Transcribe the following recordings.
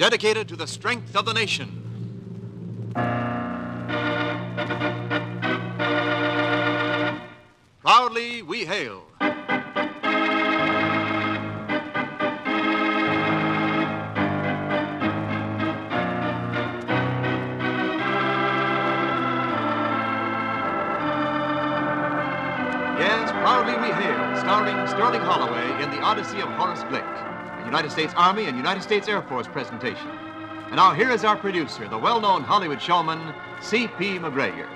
dedicated to the strength of the nation. Proudly we hail. Yes, Proudly We Hail, starring Sterling Holloway in The Odyssey of Horace a United States Army and United States Air Force presentation. And now here is our producer, the well known Hollywood showman, C.P. MacGregor.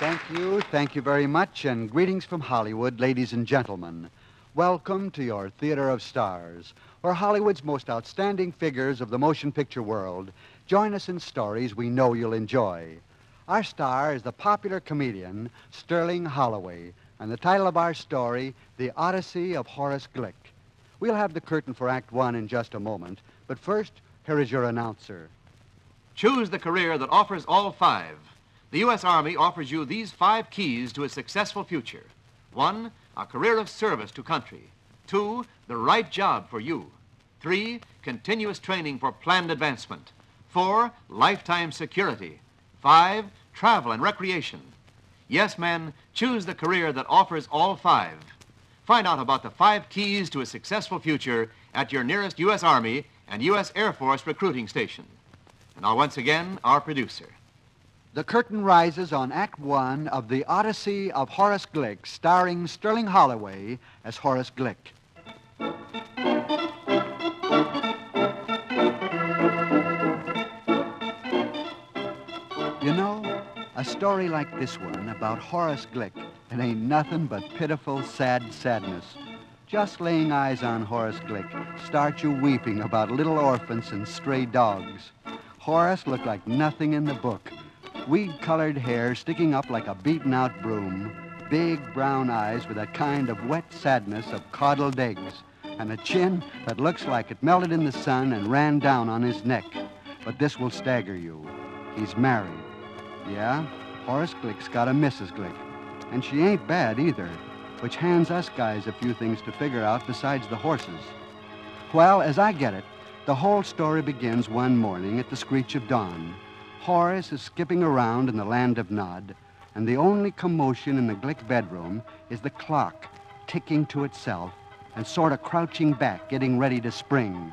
Thank you, thank you very much, and greetings from Hollywood, ladies and gentlemen. Welcome to your Theater of Stars, where Hollywood's most outstanding figures of the motion picture world join us in stories we know you'll enjoy. Our star is the popular comedian Sterling Holloway, and the title of our story, The Odyssey of Horace Glick. We'll have the curtain for Act One in just a moment, but first, here is your announcer. Choose the career that offers all five. The U.S. Army offers you these five keys to a successful future. One, a career of service to country. Two, the right job for you. Three, continuous training for planned advancement. Four, lifetime security. Five, travel and recreation. Yes, men, choose the career that offers all five. Find out about the five keys to a successful future at your nearest U.S. Army and U.S. Air Force recruiting station. And now, once again, our producer. The curtain rises on Act One of The Odyssey of Horace Glick, starring Sterling Holloway as Horace Glick. Story like this one about Horace Glick, it ain't nothing but pitiful, sad sadness. Just laying eyes on Horace Glick start you weeping about little orphans and stray dogs. Horace looked like nothing in the book. Weed-colored hair sticking up like a beaten-out broom, big brown eyes with a kind of wet sadness of coddled eggs, and a chin that looks like it melted in the sun and ran down on his neck. But this will stagger you. He's married. Yeah, Horace Glick's got a Mrs. Glick. And she ain't bad either, which hands us guys a few things to figure out besides the horses. Well, as I get it, the whole story begins one morning at the screech of dawn. Horace is skipping around in the land of Nod, and the only commotion in the Glick bedroom is the clock ticking to itself and sort of crouching back, getting ready to spring.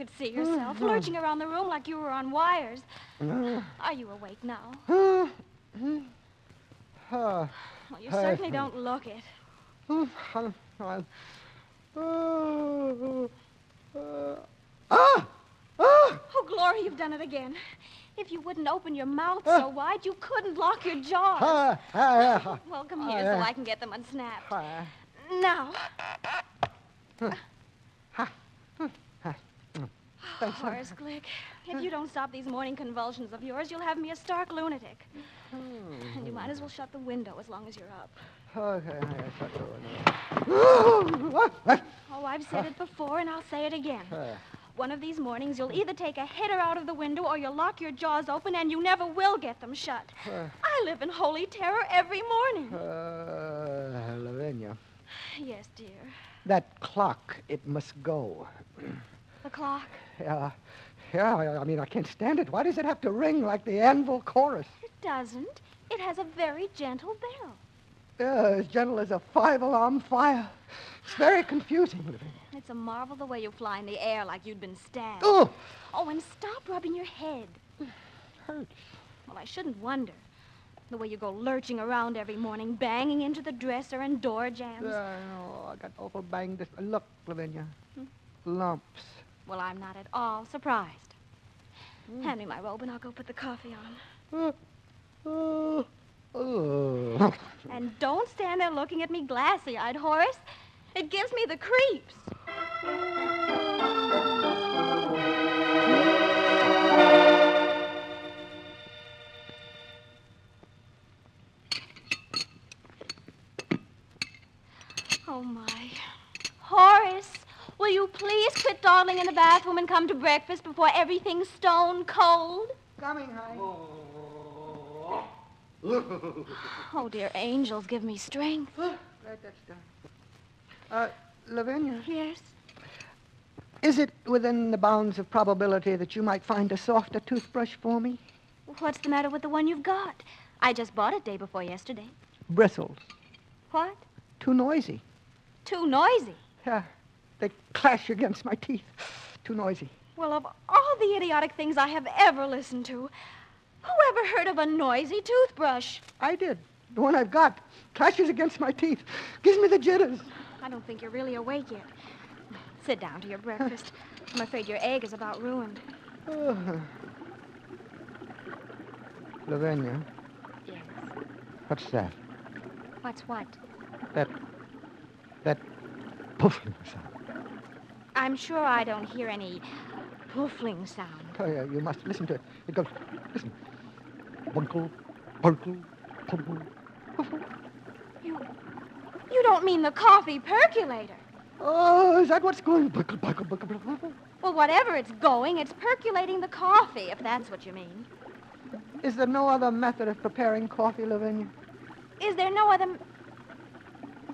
Could see yourself lurching around the room like you were on wires. Are you awake now? Well, you certainly don't look it. Ah! Ah! Oh, Glory, you've done it again. If you wouldn't open your mouth so wide, you couldn't lock your jaws. Ah! Ah! ah, Well, come here so I can get them unsnapped. ah. Now. Thanks, Horace Glick, if you don't stop these morning convulsions of yours, you'll have me a stark lunatic. And you might as well shut the window as long as you're up. Okay, I shut the window. Oh, I've said it before, and I'll say it again. One of these mornings, you'll either take a header out of the window or you'll lock your jaws open and you never will get them shut. I live in holy terror every morning. Uh, Lavinia, Yes, dear. that clock, it must go. The clock. Yeah, yeah, I- I mean, I can't stand it. Why does it have to ring like the anvil chorus? It doesn't. It has a very gentle bell. Yeah, as gentle as a five-alarm fire. It's very confusing, Lavinia. It's a marvel the way you fly in the air like you'd been stabbed. Oh, Oh, and stop rubbing your head. hurts. Well, I shouldn't wonder. The way you go lurching around every morning, banging into the dresser and door jams. I know. I got awful banged. Look, Lavinia. Hmm? Lumps. Well, I'm not at all surprised. Hmm. Hand me my robe and I'll go put the coffee on. And don't stand there looking at me glassy-eyed, Horace. It gives me the creeps. Oh, my. Horace, will you please quit dawdling in the bathroom and come to breakfast before everything's stone cold? Coming, honey. Oh, dear angels, give me strength. Right, that's done. Uh, Lavinia, Yes? is it within the bounds of probability that you might find a softer toothbrush for me? What's the matter with the one you've got? I just bought it day before yesterday. Bristles. What? Too noisy. Too noisy. Yeah, they clash against my teeth. Too noisy. Well, of all the idiotic things I have ever listened to, who ever heard of a noisy toothbrush? I did. The one I've got clashes against my teeth. Gives me the jitters. I don't think you're really awake yet. Sit down to your breakfast. I'm afraid your egg is about ruined. Oh. Lavinia, Yes. what's that? What's what? That, that puffing sound. I'm sure I don't hear any puffling sound. Oh, yeah, you must listen to it. It goes, listen. Bunkle, bunkle, bunkle. You, you don't mean the coffee percolator. Oh, is that what's going? Buckle, buckle, buckle, buckle. Well, whatever it's going, it's percolating the coffee, if that's what you mean. Is there no other method of preparing coffee, Lavinia? Is there no other...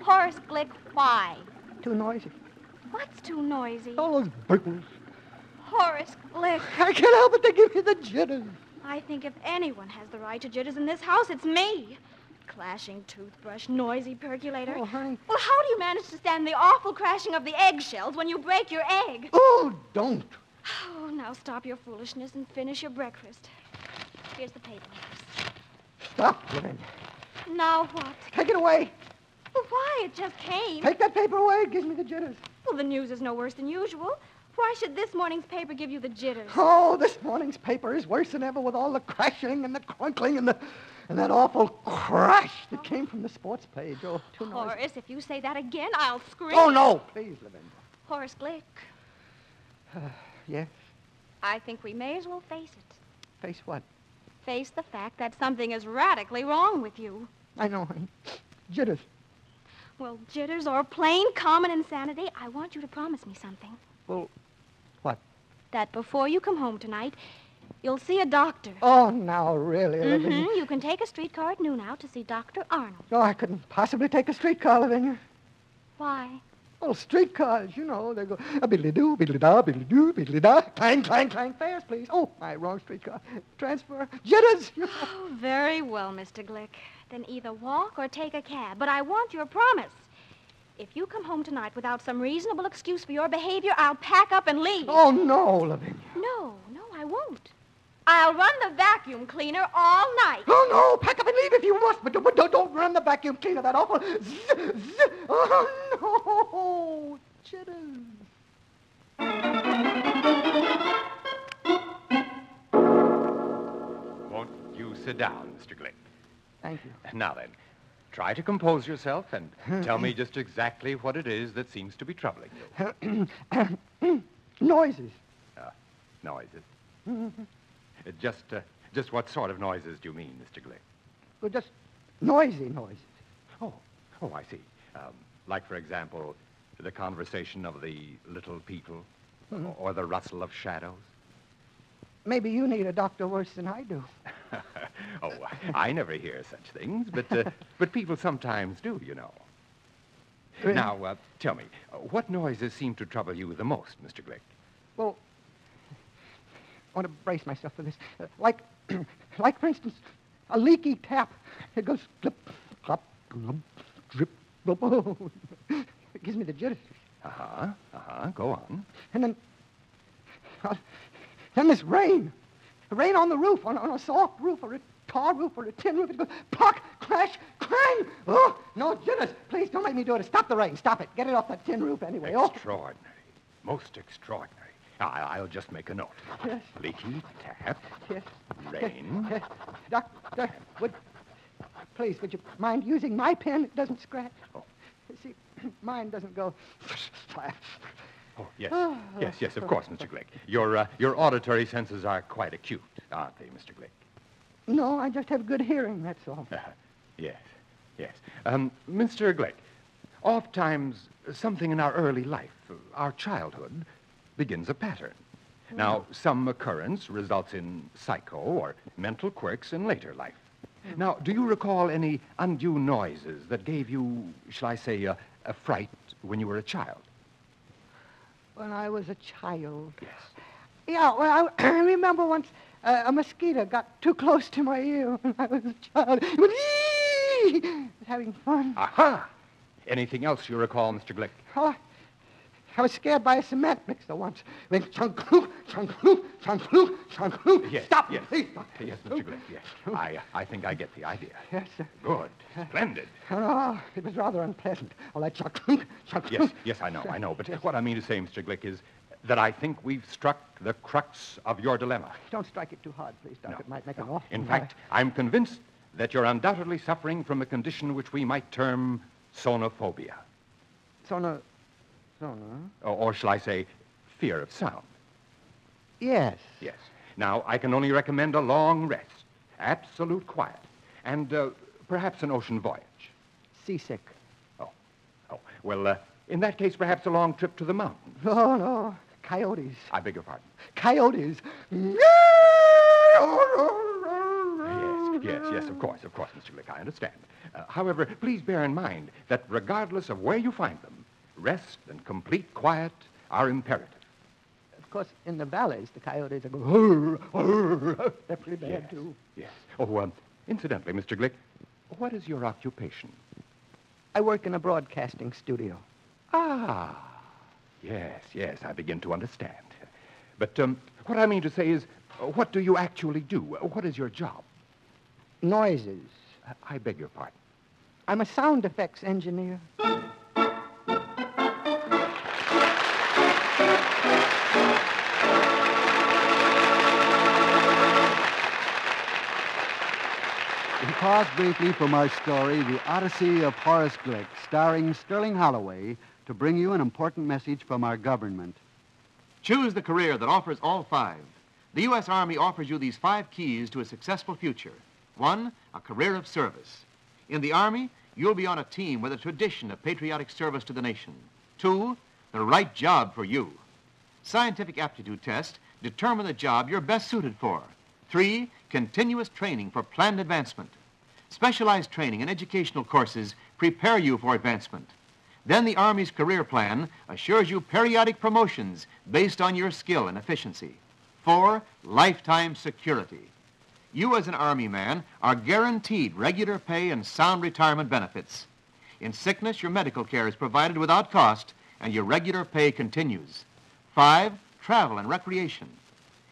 Horace Glick, why? Too noisy. What's too noisy? All those buckles. Horace Glick. I can't help it. They give me the jitters. I think if anyone has the right to jitters in this house, it's me. Clashing toothbrush, noisy percolator. Oh, honey. Well, how do you manage to stand the awful crashing of the eggshells when you break your egg? Oh, don't. Oh, now stop your foolishness and finish your breakfast. Here's the paper. Stop, Lavinia. Now what? Take it away. Well, why? It just came. Take that paper away. It gives me the jitters. Well, the news is no worse than usual. Why should this morning's paper give you the jitters? Oh, this morning's paper is worse than ever with all the crashing and the crunkling and the and that awful crash that came from the sports page. Oh, too noisy. Horace, if you say that again, I'll scream. Oh, no. Please, Lavinia. Horace Glick, uh, Yes? I think we may as well face it. Face what? Face the fact that something is radically wrong with you. I know, honey. Jitters. Well, jitters or plain common insanity, I want you to promise me something. Well, what? That before you come home tonight, you'll see a doctor. Oh, now, really, Lavinia. hmm You can take a streetcar at noon out to see Dr. Arnold. No, I couldn't possibly take a streetcar, Lavinia. Why? Well, streetcars, you know, they go a biddly doo, biddly da, biddly doo, biddly da, clang, clang, clang, fares, please. Oh, my wrong streetcar. Transfer, jitters. Oh, very well, Mr. Glick. Then either walk or take a cab. But I want your promise. If you come home tonight without some reasonable excuse for your behavior, I'll pack up and leave. Oh, no, Lavinia. No, no, I won't. I'll run the vacuum cleaner all night. Oh, no, pack up and leave if you must, but, but don't, don't run the vacuum cleaner, that awful zzz, zzz. Oh, no, jitters. Won't you sit down, Mr. Glick? Thank you. Now then, try to compose yourself and tell me just exactly what it is that seems to be troubling you. Noises. Noises. Uh, just, uh, just what sort of noises do you mean, Mr. Glick? Well, just noisy noises. Oh, oh, I see. Um, like, for example, the conversation of the little people, Mhm. or the rustle of shadows. Maybe you need a doctor worse than I do. oh, I never hear such things, but uh, but people sometimes do, you know. Really? Now, uh, tell me, uh, what noises seem to trouble you the most, Mr. Glick? Well, I want to brace myself for this. Uh, like, like for instance, a leaky tap. It goes clip, clop, glump, drip, glump. Oh, it gives me the jitters. Uh-huh, uh-huh, go on. And then, uh, then this rain. Rain on the roof, on, on a soft roof, or a tar roof or a tin roof. It goes plock, crash, clang. Oh, no, Dennis, please don't make me do it. Stop the rain. Stop it. Get it off that tin roof anyway. Oh, Extraordinary. Most extraordinary. I- I'll just make a note. Yes. Leaky tap, yes. rain. Yes. Doctor, would, please, would you mind using my pen? It doesn't scratch. Oh. See, mine doesn't go. Oh, yes. yes, yes, of course, Mr. Glick. Your, uh, your auditory senses are quite acute, aren't they, Mr. Glick? No, I just have good hearing, that's all. Uh, yes, yes. Um, Mr. Glick, oftentimes something in our early life, our childhood, begins a pattern. Now, some occurrence results in psycho or mental quirks in later life. Now, do you recall any undue noises that gave you, shall I say, a, a fright when you were a child? When I was a child. Yes. Yeah, well, I, I remember once uh, a mosquito got too close to my ear when I was a child. It! Was having fun. Aha! Anything else you recall, Mr. Glick? Oh, I was scared by a cement mixer once. Went chunk chunk chunk chunk cloop. Yes. Stop, yes. please. Stop. Yes, Mr. Glick, yes. I, uh, I think I get the idea. Yes, sir. Good. Splendid. Oh, no, it was rather unpleasant. All that chunk chunk Yes, yes, I know, I know. But what I mean to say, Mr. Glick, is that I think we've struck the crux of your dilemma. Don't strike it too hard, please, Doctor. No, It might make an no. awful In fact, I'm convinced that you're undoubtedly suffering from a condition which we might term sonophobia. Sona, Or, or shall I say, fear of sound. Yes. Yes. Now, I can only recommend a long rest, absolute quiet, and uh, perhaps an ocean voyage. Seasick. Oh, oh. Well, uh, in that case, perhaps a long trip to the mountains. Oh, no. Coyotes. I beg your pardon. Coyotes. Yes, yes, yes, of course, of course, Mr. Glick, I understand. Uh, however, please bear in mind that regardless of where you find them, rest and complete quiet are imperative. Of course, in the valleys, the coyotes are going, "Hurr, hurr." they're pretty bad, yes, too. Yes. Oh, um, incidentally, Mr. Glick, what is your occupation? I work in a broadcasting studio. Ah, yes, yes, I begin to understand. But um, what I mean to say is, what do you actually do? What is your job? Noises. I beg your pardon. I'm a sound effects engineer. Pause briefly from our story, The Odyssey of Horace Glick, starring Sterling Holloway, to bring you an important message from our government. Choose the career that offers all five. The U.S. Army offers you these five keys to a successful future. One, a career of service. In the Army, you'll be on a team with a tradition of patriotic service to the nation. Two, the right job for you. Scientific aptitude tests determine the job you're best suited for. Three, continuous training for planned advancement. Specialized training and educational courses prepare you for advancement. Then the Army's career plan assures you periodic promotions based on your skill and efficiency. Four, lifetime security. You as an Army man are guaranteed regular pay and sound retirement benefits. In sickness, your medical care is provided without cost and your regular pay continues. Five, travel and recreation.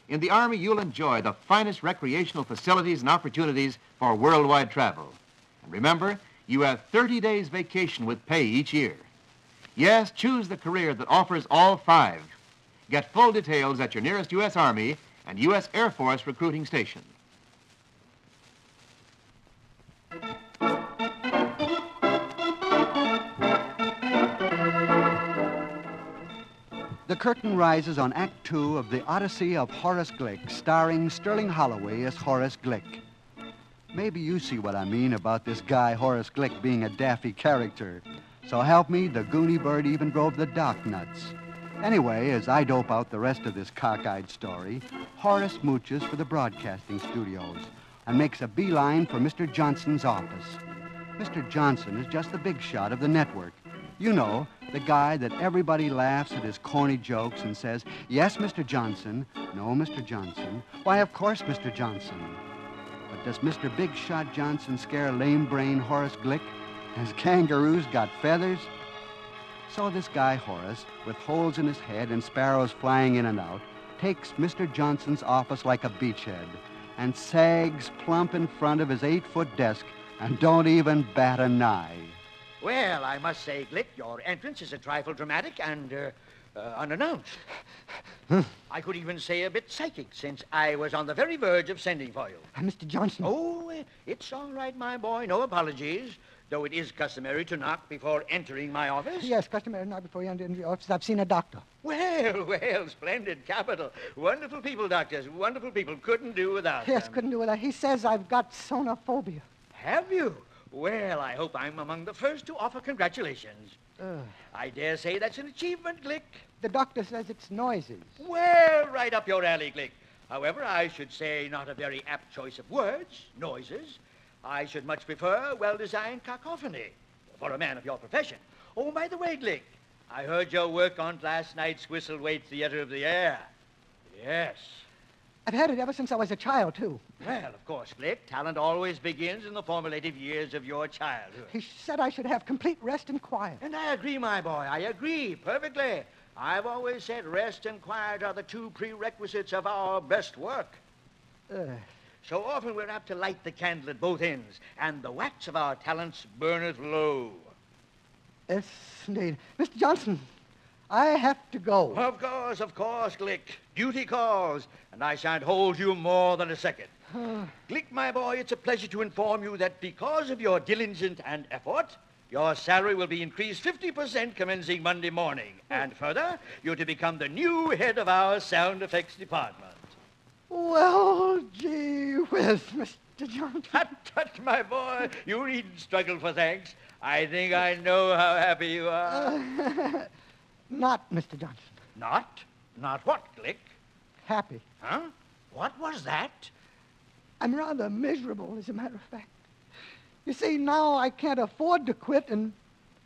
In the Army, you'll enjoy the finest recreational facilities and opportunities for worldwide travel. And remember, you have 30 days vacation with pay each year. Yes, choose the career that offers all five. Get full details at your nearest U.S. Army and U.S. Air Force recruiting station. The curtain rises on Act Two of The Odyssey of Horace Glick, starring Sterling Holloway as Horace Glick. Maybe you see what I mean about this guy, Horace Glick, being a daffy character. So help me, the Goonie Bird even drove the doc nuts. Anyway, as I dope out the rest of this cockeyed story, Horace mooches for the broadcasting studios and makes a beeline for Mr. Johnson's office. Mr. Johnson is just the big shot of the network. You know, the guy that everybody laughs at his corny jokes and says, Yes, Mr. Johnson. No, Mr. Johnson. Why, of course, Mr. Johnson. But does Mr. Big Shot Johnson scare lame brain Horace Glick? Has kangaroos got feathers? So this guy, Horace, with holes in his head and sparrows flying in and out, takes Mr. Johnson's office like a beachhead and sags plump in front of his eight foot desk and don't even bat an eye. Well, I must say, Glick, your entrance is a trifle dramatic and uh, uh, unannounced. I could even say a bit psychic, since I was on the very verge of sending for you. Uh, Mr. Johnson. Oh, eh, it's all right, my boy. No apologies. Though it is customary to knock before entering my office. Yes, customary to knock before you enter the office. I've seen a doctor. Well, well, splendid, capital. Wonderful people, doctors. Wonderful people. Couldn't do without Yes, them. couldn't do without. He says I've got sonophobia. Have you? Well, I hope I'm among the first to offer congratulations. Uh, I dare say that's an achievement, Glick. the doctor says it's noises. Well, right up your alley, Glick. However, I should say not a very apt choice of words, noises. I should much prefer well-designed cacophony for a man of your profession. Oh, by the way, Glick, I heard your work on last night's Whistle Whistlewade Theater of the Air. Yes. I've had it ever since I was a child, too. Well, of course, Glick, talent always begins in the formative years of your childhood. He said I should have complete rest and quiet. And I agree, my boy. I agree perfectly. I've always said rest and quiet are the two prerequisites of our best work. Uh, So often we're apt to light the candle at both ends, and the wax of our talents burneth low. yes, indeed. Mr. Johnson, I have to go. Of course, of course, Glick. Duty calls, and I shan't hold you more than a second. Glick, my boy, it's a pleasure to inform you that because of your diligence and effort, your salary will be increased 50% commencing Monday morning. Hmm. And further, you're to become the new head of our sound effects department. Well, gee whiz, Mr. Johnson. Tut, tut, my boy. You needn't struggle for thanks. I think I know how happy you are. Not Mr. Johnson. Not? Not what, Glick? Happy. Huh? What was that? I'm rather miserable, as a matter of fact. You see, now I can't afford to quit, and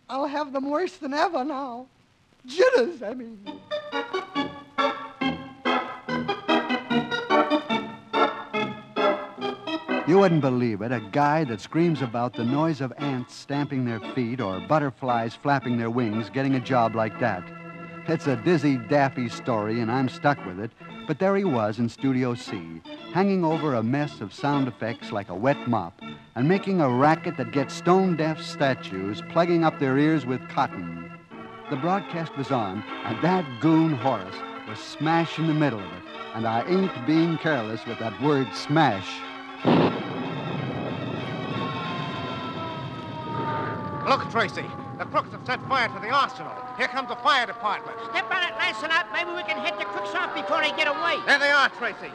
I'll have them worse than ever now. Jitters, I mean. You wouldn't believe it, a guy that screams about the noise of ants stamping their feet or butterflies flapping their wings getting a job like that. It's a dizzy, daffy story, and I'm stuck with it, but there he was in Studio C, hanging over a mess of sound effects like a wet mop, and making a racket that gets stone deaf statues plugging up their ears with cotton. The broadcast was on, and that goon Horace was smash in the middle of it, and I ain't being careless with that word smash. Tracy. The crooks have set fire to the arsenal. Here comes the fire department. Step on it, Lancelot. Maybe we can hit the crooks off before they get away. There they are, Tracy.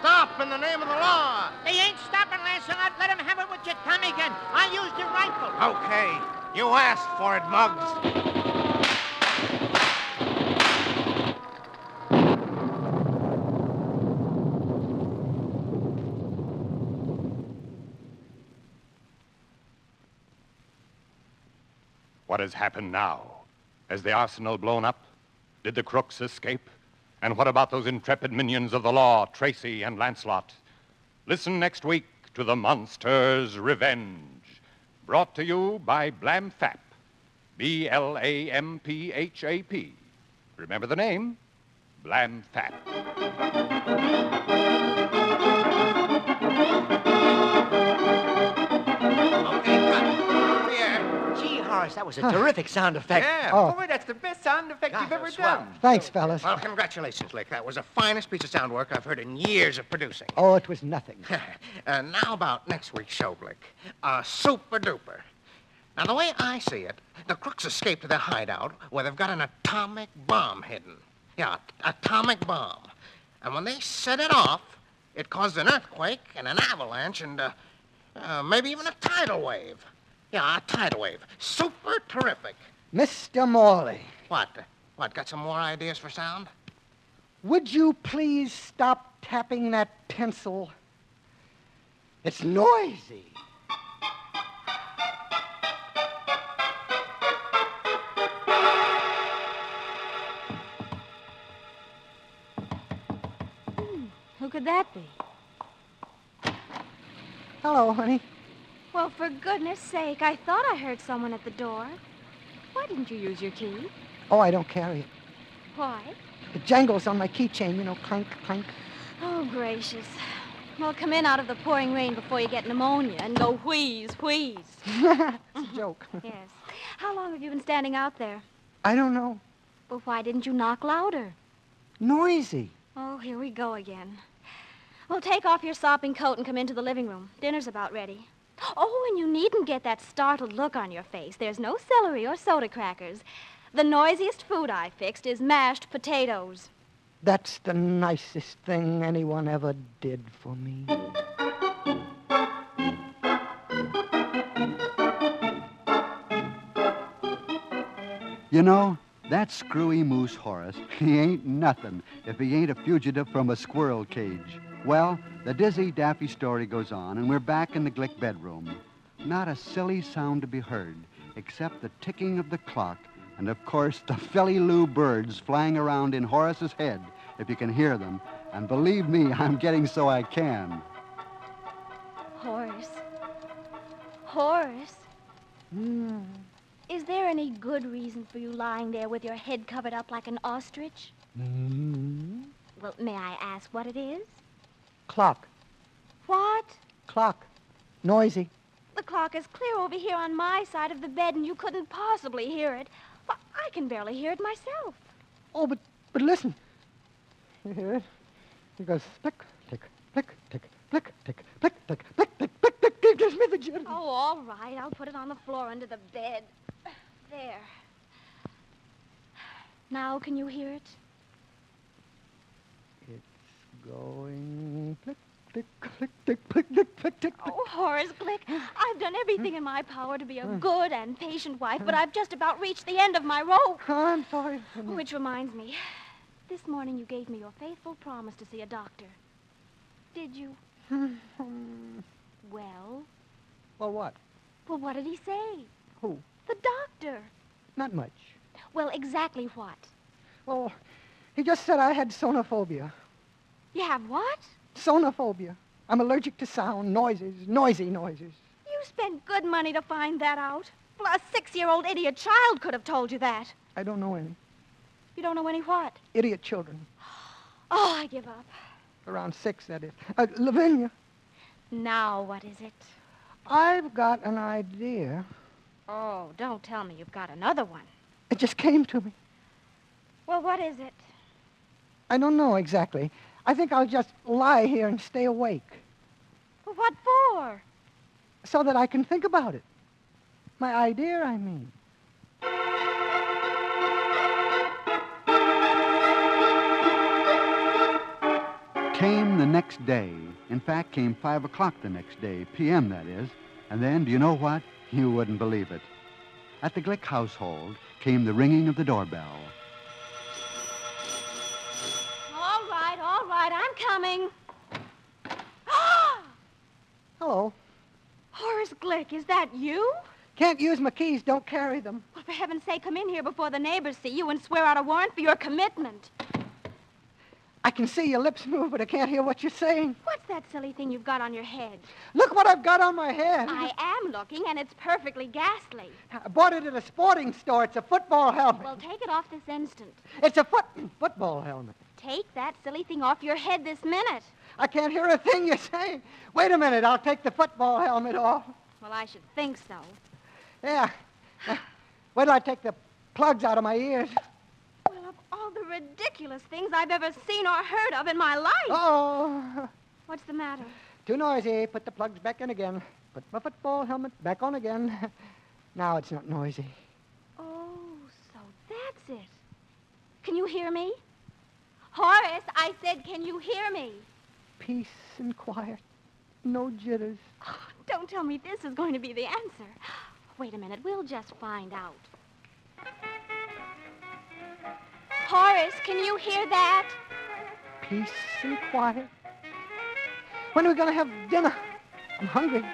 Stop in the name of the law. They ain't stopping, Lancelot. Let them have it with your Tommy gun. I used your rifle. Okay. You asked for it, Muggs. What has happened now? Has the arsenal blown up? Did the crooks escape? And what about those intrepid minions of the law, Tracy and Lancelot? Listen next week to The Monster's Revenge, brought to you by Blamphap. B L A M P H A P. Remember the name? Blamphap. That was a terrific sound effect. Yeah. Oh. Boy, that's the best sound effect God, you've ever that's swell. done. Thanks, fellas. Well, congratulations, Lick. That was the finest piece of sound work I've heard in years of producing. Oh, it was nothing. uh, now about next week's show, Blick. Uh, super duper. Now, the way I see it, the crooks escaped to their hideout where they've got an atomic bomb hidden. Yeah, a- atomic bomb. And when they set it off, it caused an earthquake and an avalanche and uh, uh, maybe even a tidal wave. Yeah, a tidal wave. Super terrific. Mr. Morley, What? What, got some more ideas for sound? would you please stop tapping that pencil? It's noisy. Hmm, who could that be? Hello, honey. Well, for goodness sake, I thought I heard someone at the door. Why didn't you use your key? Oh, I don't carry it. Why? It jangles on my keychain, you know, clank, clank. Oh, gracious. Well, come in out of the pouring rain before you get pneumonia and go wheeze, wheeze. it's a joke. Yes. How long have you been standing out there? I don't know. Well, why didn't you knock louder? Noisy. Oh, here we go again. Well, take off your sopping coat and come into the living room. Dinner's about ready. Oh, and you needn't get that startled look on your face. There's no celery or soda crackers. The noisiest food I fixed is mashed potatoes. That's the nicest thing anyone ever did for me. You know, that screwy moose Horace, he ain't nothing if he ain't a fugitive from a squirrel cage. Well, the dizzy Daffy story goes on, and we're back in the Glick bedroom. Not a silly sound to be heard, except the ticking of the clock, and of course the Philly Lou birds flying around in Horace's head, if you can hear them. And believe me, I'm getting so I can. Horace. Horace, Hmm. is there any good reason for you lying there with your head covered up like an ostrich? Hmm. Well, may I ask what it is? Clock. What? Clock. Noisy. The clock is clear over here on my side of the bed, and you couldn't possibly hear it. Well, I can barely hear it myself. Oh, but but listen. You hear it? It goes click, tick, click, tick, click, tick, click, tick, click, tick, click, tick. It gives me the jitters. Oh, all right. I'll put it on the floor under the bed. There. Now, can you hear it? Going click, tick, click, tick, click, tick, click, tick. Oh, Horace Glick, I've done everything in my power to be a good and patient wife, but I've just about reached the end of my rope. Oh, I'm sorry. Which reminds me, this morning you gave me your faithful promise to see a doctor. Did you? Hmm. Well, well, what? well, what did he say? Who? The doctor. Not much. Well, exactly what? Well, he just said I had sonophobia. You have what? Sonophobia. I'm allergic to sound, noises, noisy noises. You spent good money to find that out. A six-year-old idiot child could have told you that. I don't know any. You don't know any what? Idiot children. Oh, I give up. Around six, that is. Uh, Lavinia, Now, what is it? I've got an idea. Oh, don't tell me you've got another one. It just came to me. Well, what is it? I don't know exactly. I think I'll just lie here and stay awake what for? so that I can think about it. My idea, I mean. Came the next day. In fact, came 5 o'clock the next day, p.m. that is. And then, do you know what? You wouldn't believe it. At the Glick household came the ringing of the doorbell. Coming. Hello. Horace Glick, is that you? Can't use my keys. Don't carry them. Well, for heaven's sake, come in here before the neighbors see you and swear out a warrant for your commitment. I can see your lips move, but I can't hear what you're saying. What's that silly thing you've got on your head? Look what I've got on my head. I am looking, and it's perfectly ghastly. I bought it at a sporting store. It's a football helmet. Well, take it off this instant. It's a foot football helmet. Take that silly thing off your head this minute. I can't hear a thing you're saying. Wait a minute. I'll take the football helmet off. Well, I should think so. Yeah. Wait till I take the plugs out of my ears. Well, of all the ridiculous things I've ever seen or heard of in my life. Oh, What's the matter? too noisy. Put the plugs back in again. Put my football helmet back on again. now it's not noisy. Oh, so that's it. Can you hear me? Horace, I said, can you hear me? Peace and quiet. No jitters. Oh, don't tell me this is going to be the answer. Wait a minute, we'll just find out. Horace, can you hear that? Peace and quiet. When are we going to have dinner? I'm hungry.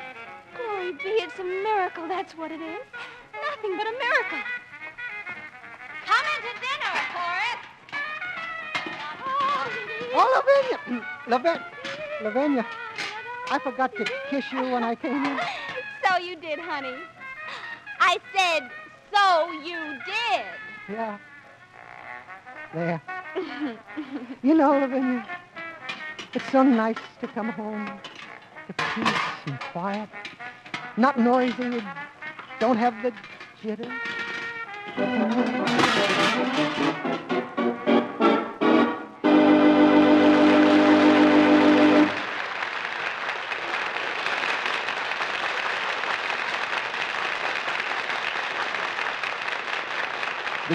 Glory be, it's a miracle, that's what it is. Nothing but a miracle. Come into dinner, Horace. Oh, Lavinia. Lavinia. Lavinia. I forgot to kiss you when I came in. So you did, honey. I said, so you did. Yeah. There. you know, Lavinia, It's so nice to come home to peace and quiet. Not noisy. Don't have the jitter.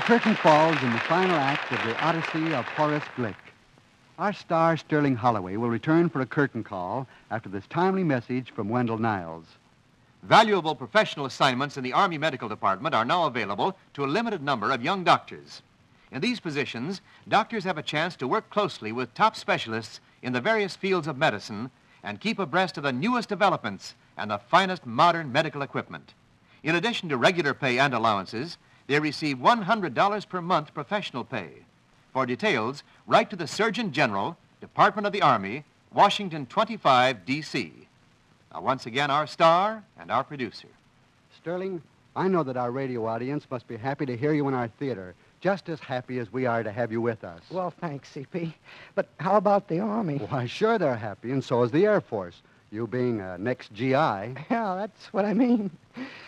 Curtain falls in the final act of the Odyssey of Horace Glick. Our star, Sterling Holloway, will return for a curtain call after this timely message from Wendell Niles. Valuable professional assignments in the Army Medical Department are now available to a limited number of young doctors. In these positions, doctors have a chance to work closely with top specialists in the various fields of medicine and keep abreast of the newest developments and the finest modern medical equipment. In addition to regular pay and allowances, they receive $100 per month professional pay. For details, write to the Surgeon General, Department of the Army, Washington 25, D.C. Now, once again, our star and our producer. Sterling, I know that our radio audience must be happy to hear you in our theater, just as happy as we are to have you with us. Well, thanks, CP. But how about the Army? Why, sure they're happy, and so is the Air Force. You being a next GI. Yeah, that's what I mean.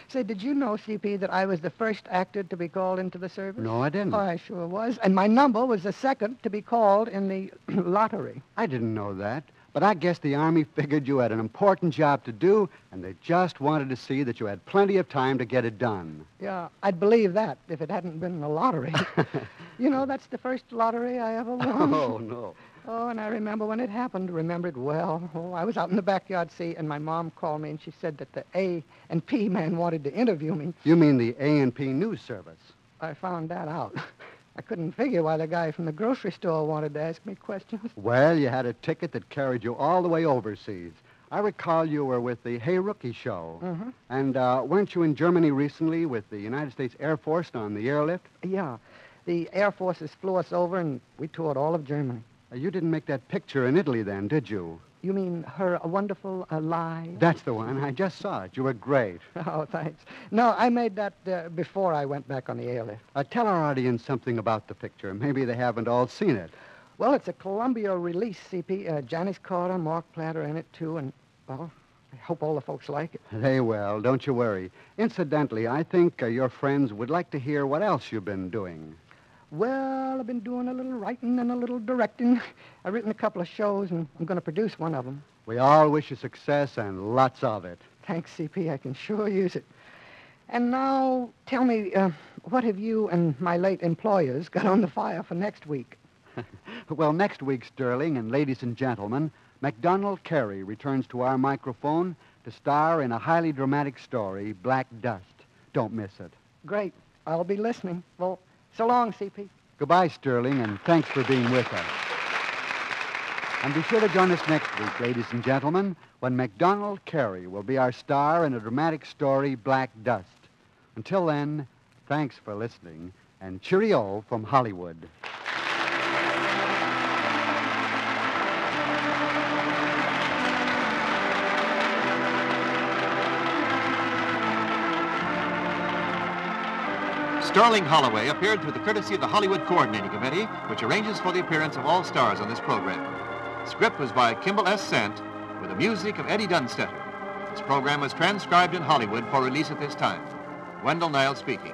Say, did you know, CP, that I was the first actor to be called into the service? No, I didn't. Oh, I sure was. And my number was the second to be called in the lottery. I didn't know that. But I guess the Army figured you had an important job to do, and they just wanted to see that you had plenty of time to get it done. Yeah, I'd believe that if it hadn't been a lottery. you know, that's the first lottery I ever won. Oh, no. Oh, and I remember when it happened. Remember it well. Oh, I was out in the backyard, see, and my mom called me, and she said that the A and P man wanted to interview me. You mean the A&P News Service? I found that out. I couldn't figure why the guy from the grocery store wanted to ask me questions. Well, you had a ticket that carried you all the way overseas. I recall you were with the Hey Rookie show. Mhm. And uh, weren't you in Germany recently with the United States Air Force on the airlift? Yeah, the Air Forces flew us over, and we toured all of Germany. Uh, you didn't make that picture in Italy then, did you? You mean her A wonderful uh, lie? That's the one. I just saw it. You were great. Oh, thanks. No, I made that uh, before I went back on the airlift. Uh, tell our audience something about the picture. Maybe they haven't all seen it. Well, it's a Columbia release, CP. Uh, Janis Carter, Mark Platter in it, too, and, well, I hope all the folks like it. They will. Don't you worry. Incidentally, I think uh, your friends would like to hear what else you've been doing. Well, I've been doing a little writing and a little directing. I've written a couple of shows, and I'm going to produce one of them. We all wish you success and lots of it. Thanks, CP. I can sure use it. And now, tell me, uh, what have you and my late employers got on the fire for next week? Well, next week, Sterling and ladies and gentlemen, MacDonald Carey returns to our microphone to star in a highly dramatic story, Black Dust. Don't miss it. Great. I'll be listening. Well, so long, CP. Goodbye, Sterling, and thanks for being with us. And be sure to join us next week, ladies and gentlemen, when MacDonald Carey will be our star in a dramatic story, Black Dust. Until then, thanks for listening, and cheerio from Hollywood. Sterling Holloway appeared through the courtesy of the Hollywood Coordinating Committee, which arranges for the appearance of all stars on this program. Script was by Kimball S. Sant, with the music of Eddie Dunstedter. This program was transcribed in Hollywood for release at this time. Wendell Niles speaking.